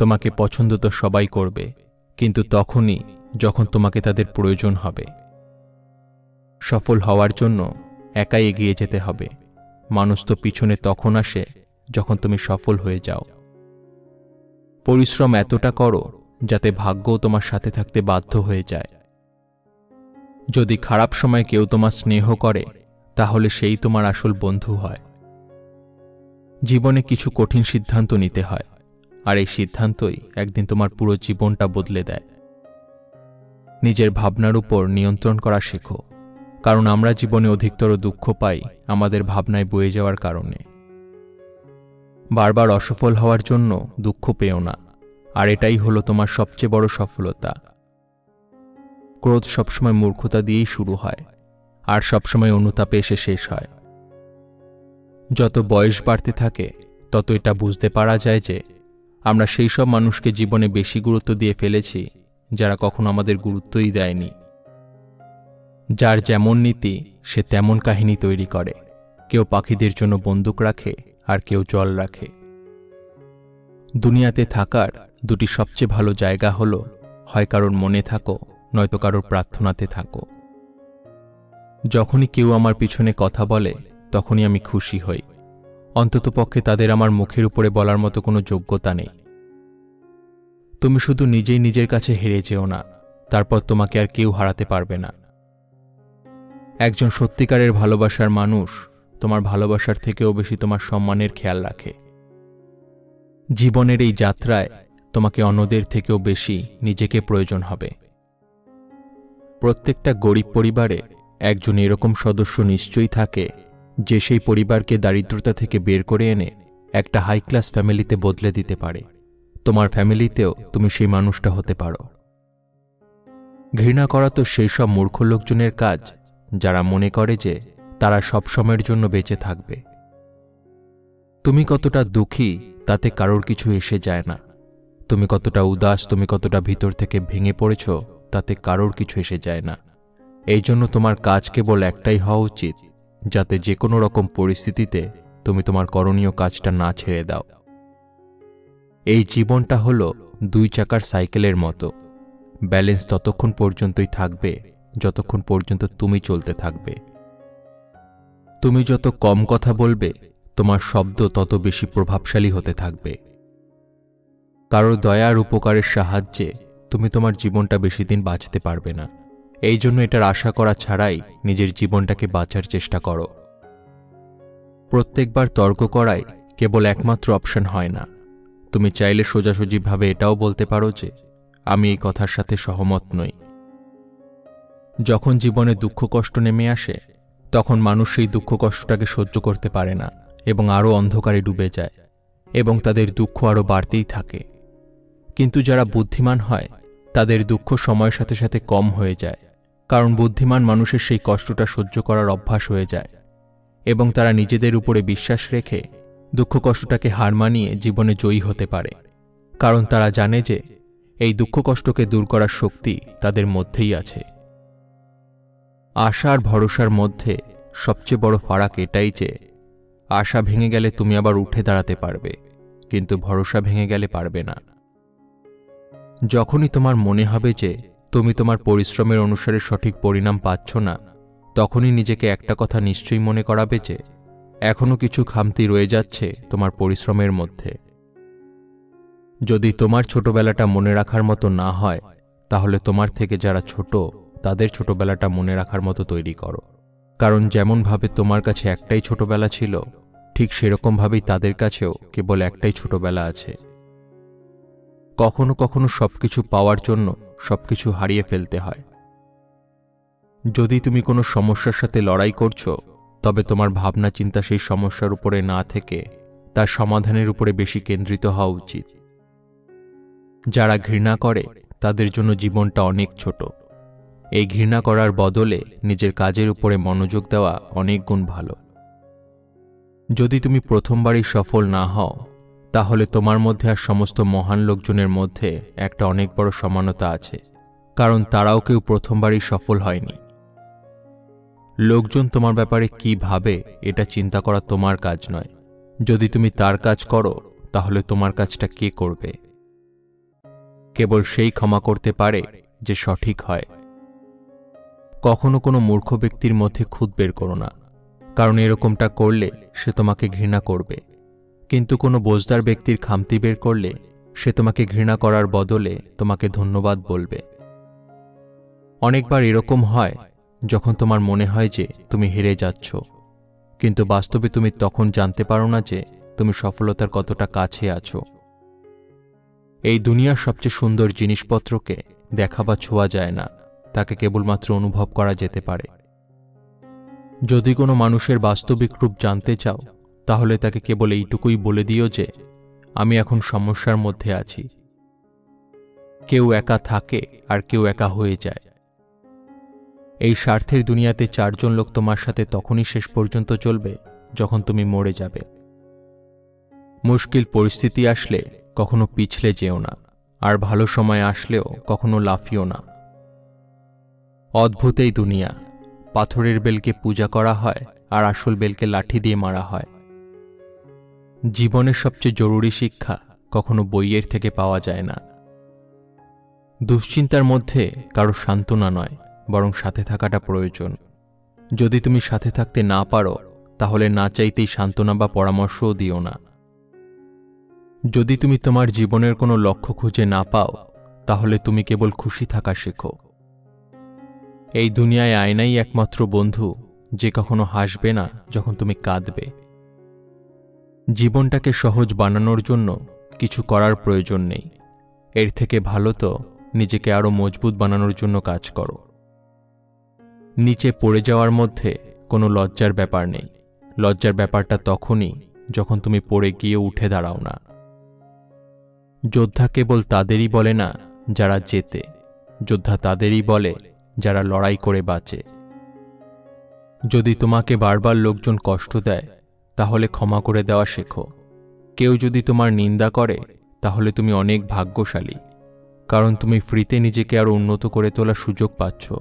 তোমাকে পছন্দ তো সবাই করবে, কিন্তু তখনই যখন তোমাকে তাদের প্রয়োজন হবে। সফল হওয়ার জন্য একাই এগিয়ে যেতে হবে। মানুষ তো পিছনে তখন আসে যখন তুমি সফল হয়ে যাও। পরিশ্রম এতটা করো যাতে ভাগ্যও তোমার সাথে থাকতে বাধ্য হয়ে যায়। যদি খারাপ সময় কেউ তোমার স্নেহ করে, তাহলে সেই তোমার আসল বন্ধু হয়। জীবনে কিছু কঠিন সিদ্ধান্ত নিতে হয়। আর এই সিদ্ধান্তই একদিন তোমার পুরো জীবনটা বদলে দেয়। নিজের ভাবনার উপর নিয়ন্ত্রণ করা শেখো, কারণ আমরা জীবনে অধিকতর দুঃখ পাই আমাদের ভাবনায় বয়ে যাওয়ার কারণে। বারবার অসফল হওয়ার জন্য দুঃখ পেও না, আর এটাই হলো তোমার সবচেয়ে বড় সফলতা। ক্রোধ সবসময় মূর্খতা দিয়েই শুরু হয়, আর সবসময় অনুতাপে এসে শেষ হয়। যত বয়স বাড়তে থাকে তত এটা বুঝতে পারা যায় যে আমরা সেই সব মানুষকে জীবনে বেশি গুরুত্ব দিয়ে ফেলেছি, যারা কখনো আমাদের গুরুত্বই দেয়নি। যার যেমন নীতি, সে তেমন কাহিনী তৈরি করে। কেউ পাখিদের জন্য বন্দুক রাখে, আর কেউ জল রাখে। দুনিয়াতে থাকার দুটি সবচেয়ে ভালো জায়গা হল, হয় কারোর মনে থাকো, নয়তো কারোর প্রার্থনাতে থাকো। যখনই কেউ আমার পিছনে কথা বলে, তখনই আমি খুশি হই। অন্ততপক্ষে তাদের আমার মুখের উপরে বলার মতো কোনো যোগ্যতা নেই। তুমি শুধু নিজেই নিজের কাছে হেরে যেও না, তারপর তোমাকে আর কেউ হারাতে পারবে না। একজন সত্যিকারের ভালোবাসার মানুষ তোমার ভালোবাসার থেকেও বেশি তোমার সম্মানের খেয়াল রাখে। জীবনের এই যাত্রায় তোমাকে অন্যদের থেকেও বেশি নিজেকে প্রয়োজন হবে। প্রত্যেকটা গরিব পরিবারে একজন এরকম সদস্য নিশ্চয়ই থাকে যে সেই পরিবারকে দারিদ্রতা থেকে বের করে এনে একটা হাই ক্লাস ফ্যামিলিতে বদলে দিতে পারে। তোমার ফ্যামিলিতেও তুমি সেই মানুষটা হতে পারো। ঘৃণা করা তো সেই সব মূর্খ লোকজনের কাজ, যারা মনে করে যে তারা সব সময়ের জন্য বেঁচে থাকবে। তুমি কতটা দুঃখী, তাতে কারোর কিছু এসে যায় না। তুমি কতটা উদাস, তুমি কতটা ভিতর থেকে ভেঙে পড়েছ, তাতে কারোর কিছু এসে যায় না। এই জন্য তোমার কাজ কেবল একটাই হওয়া উচিত যাতে যে কোনো রকম পরিস্থিতিতে তুমি তোমার করণীয় কাজটা না ছেড়ে দাও। এই জীবনটা হলো দুই চাকার সাইকেলের মতো। ব্যালেন্স ততক্ষণ পর্যন্তই থাকবে, যতক্ষণ পর্যন্ত তুমি চলতে থাকবে। তুমি যত কম কথা বলবে, তোমার শব্দ তত বেশি প্রভাবশালী হতে থাকবে। কারও দয়ার উপকারের সাহায্যে তুমি তোমার জীবনটা বেশি দিন বাঁচতে পারবে না। এই জন্য এটার আশা করা ছাড়াই নিজের জীবনটাকে বাঁচার চেষ্টা করো। প্রত্যেকবার তর্ক করাই কেবল একমাত্র অপশন হয় না। তুমি চাইলে সোজাসুজিভাবে এটাও বলতে পারো যে, আমি এই কথার সাথে সহমত নই। যখন জীবনে দুঃখ কষ্ট নেমে আসে, তখন মানুষ সেই দুঃখ কষ্টটাকে সহ্য করতে পারে না এবং আরও অন্ধকারে ডুবে যায় এবং তাদের দুঃখ আরও বাড়তেই থাকে। কিন্তু যারা বুদ্ধিমান হয়, তাদের দুঃখ সময়ের সাথে সাথে কম হয়ে যায়। কারণ বুদ্ধিমান মানুষের সেই কষ্টটা সহ্য করার অভ্যাস হয়ে যায়। এবং তারা নিজেদের উপরে বিশ্বাস রেখে দুঃখ কষ্টটাকে হার মানিয়ে জীবনে জয়ী হতে পারে। কারণ তারা জানে যে এই দুঃখ কষ্টকে দূর করার শক্তি তাদের মধ্যেই আছে। আশা আর ভরসার মধ্যে সবচেয়ে বড় ফারাক এটাই যে, আশা ভেঙে গেলে তুমি আবার উঠে দাঁড়াতে পারবে, কিন্তু ভরসা ভেঙে গেলে পারবে না। যখনই তোমার মনে হবে যে তুমি তোমার পরিশ্রমের অনুসারে সঠিক পরিণাম পাচ্ছ না। তখনই নিজেকে একটা কথা নিশ্চয়ই মনে করাবে যে এখনও কিছু খামতি রয়ে যাচ্ছে তোমার পরিশ্রমের মধ্যে। যদি তোমার ছোটবেলাটা মনে রাখার মতো না হয়, তাহলে তোমার থেকে যারা ছোট, তাদের ছোটবেলাটা মনে রাখার মতো তৈরি করো। কারণ যেমনভাবে তোমার কাছে একটাই ছোটবেলা ছিল, ঠিক সেরকমভাবেই তাদের কাছেও কেবল একটাই ছোটবেলা আছে। কখনো কখনো সব কিছু পাওয়ার জন্য সবকিছু হারিয়ে ফেলতে হয়। যদি তুমি কোনো সমস্যার সাথে লড়াই করছ, তবে তোমার ভাবনা চিন্তা সেই সমস্যার উপরে না থেকে তার সমাধানের উপরে বেশি কেন্দ্রিত হওয়া উচিত। যারা ঘৃণা করে, তাদের জন্য জীবনটা অনেক ছোট। এই ঘৃণা করার বদলে নিজের কাজের উপরে মনোযোগ দেওয়া অনেক গুণ ভালো। যদি তুমি প্রথমবারই সফল না হও তাহলে তোমার মধ্যে আর সমস্ত মহান লোকজনের মধ্যে একটা অনেক বড় সমানতা আছে, কারণ তারাও কেউ প্রথমবারই সফল হয়নি। লোকজন তোমার ব্যাপারে কি ভাবে, এটা চিন্তা করা তোমার কাজ নয়। যদি তুমি তার কাজ করো, তাহলে তোমার কাজটা কে করবে? কেবল সেই ক্ষমা করতে পারে যে সঠিক হয়। কখনো কোনো মূর্খ ব্যক্তির মধ্যে খুদ বের করো না, কারণ এরকমটা করলে সে তোমাকে ঘৃণা করবে। কিন্তু কোনো বোজদার ব্যক্তির খামতি বের করলে সে তোমাকে ঘৃণা করার বদলে তোমাকে ধন্যবাদ বলবে। অনেকবার এরকম হয় যখন তোমার মনে হয় যে তুমি হেরে যাচ্ছ। কিন্তু বাস্তবে তুমি তখন জানতে পারো না যে তুমি সফলতার কতটা কাছে আছো। এই দুনিয়ার সবচেয়ে সুন্দর জিনিসপত্রকে দেখা বা ছোঁয়া যায় না, তাকে কেবলমাত্র অনুভব করা যেতে পারে। যদি কোনো মানুষের বাস্তবিক রূপ জানতে চাও তাহলে তাকে কেবল এইটুকুই বলে দিও যে, আমি এখন সমস্যার মধ্যে আছি। কেউ একা থাকে আর কেউ একা হয়ে যায়। এই স্বার্থের দুনিয়াতে চারজন লোক তোমার সাথে তখনই শেষ পর্যন্ত চলবে, যখন তুমি মরে যাবে। মুশকিল পরিস্থিতি আসলে কখনো পিছলে যেও না, আর ভালো সময় আসলেও কখনো লাফিও না। অদ্ভুত এই দুনিয়া। পাথরের বেলকে পূজা করা হয় আর আসল বেলকে লাঠি দিয়ে মারা হয়। জীবনের সবচেয়ে জরুরি শিক্ষা কখনো বইয়ের থেকে পাওয়া যায় না। দুশ্চিন্তার মধ্যে কারও সান্ত্বনা নয়, বরং সাথে থাকাটা প্রয়োজন। যদি তুমি সাথে থাকতে না পারো, তাহলে না চাইতেই সান্ত্বনা বা পরামর্শও দিও না। যদি তুমি তোমার জীবনের কোনো লক্ষ্য খুঁজে না পাও, তাহলে তুমি কেবল খুশি থাকা শেখো। এই দুনিয়ায় আয়নাই একমাত্র বন্ধু, যে কখনো হাসবে না যখন তুমি কাঁদবে। জীবনটাকে সহজ বানানোর জন্য কিছু করার প্রয়োজন নেই। এর থেকে ভালো তো নিজেকে আরও মজবুত বানানোর জন্য কাজ করো। নিচে পড়ে যাওয়ার মধ্যে কোনো লজ্জার ব্যাপার নেই। লজ্জার ব্যাপারটা তখনই যখন তুমি পড়ে গিয়ে উঠে দাঁড়াও না। যোদ্ধা কেবল তাদেরই বলে না যারা জেতে। যোদ্ধা তাদেরই বলে যারা লড়াই করে বাঁচে। যদি তোমাকে বারবার লোকজন কষ্ট দেয় তাহলে ক্ষমা করে দেওয়া শেখো। কেউ যদি তোমার নিন্দা করে, তাহলে তুমি অনেক ভাগ্যশালী, কারণ তুমি ফ্রিতে নিজেকে আরও উন্নত করে তোলার সুযোগ পাচ্ছ।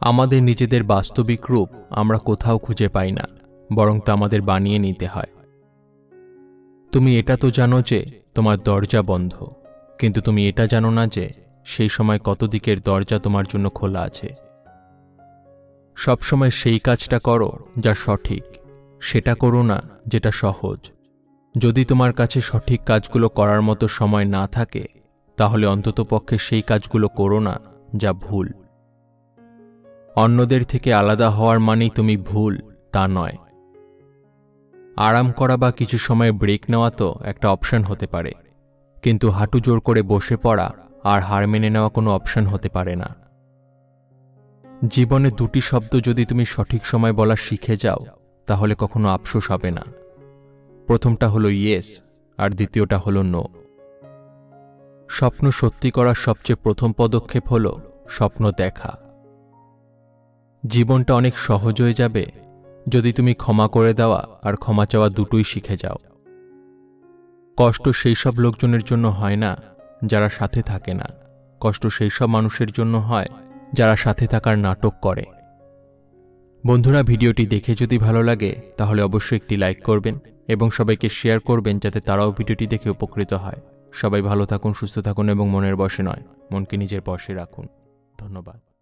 আমাদের নিজেদের বাস্তবিক রূপ আমরা কোথাও খুঁজে পাই না, বরং তা আমাদের বানিয়ে নিতে হয়। তুমি এটা তো জানো যে তোমার দরজা বন্ধ, কিন্তু তুমি এটা জানো না যে সেই সময় কত দিকের দরজা তোমার জন্য খোলা আছে। সবসময় সেই কাজটা করো যা সঠিক। সেটা করো না, যেটা সহজ। যদি তোমার কাছে সঠিক কাজগুলো করার মতো সময় না থাকে, তাহলে অন্ততপক্ষে সেই কাজগুলো করো না, যা ভুল। অন্যদের থেকে আলাদা হওয়ার মানেই তুমি ভুল, তা নয়। আরাম করা বা কিছু সময় ব্রেক নেওয়া তো একটা অপশন হতে পারে। কিন্তু হাঁটু জোর করে বসে পড়া আর হার মেনে নেওয়া কোনো অপশন হতে পারে না। জীবনে দুটি শব্দ যদি তুমি সঠিক সময় বলা শিখে যাও তাহলে কখনো আফসোস হবে না। প্রথমটা হলো ইয়েস, আর দ্বিতীয়টা হলো নো। স্বপ্ন সত্যি করার সবচেয়ে প্রথম পদক্ষেপ হলো স্বপ্ন দেখা। জীবনটা অনেক সহজ হয়ে যাবে যদি তুমি ক্ষমা করে দেওয়া আর ক্ষমা চাওয়া দুটোই শিখে যাও। কষ্ট সেই সব লোকজনের জন্য হয় না, যারা সাথে থাকে না। কষ্ট সেই সব মানুষের জন্য হয়, যারা সাথে থাকার নাটক করে। বন্ধুরা, ভিডিওটি দেখে যদি ভালো লাগে, তাহলে অবশ্যই একটি লাইক করবেন এবং সবাইকে শেয়ার করবেন যাতে তারাও ভিডিওটি দেখে উপকৃত হয়। সবাই ভালো থাকুন, সুস্থ থাকুন এবং মনের বসে নয়, মনকে নিজের বসে রাখুন। ধন্যবাদ।